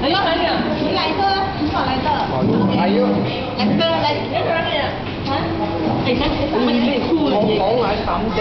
来哟来着，来，好来的。来哟，来哥来，一会儿来着啊。来，咱们先来。我我来咱们这。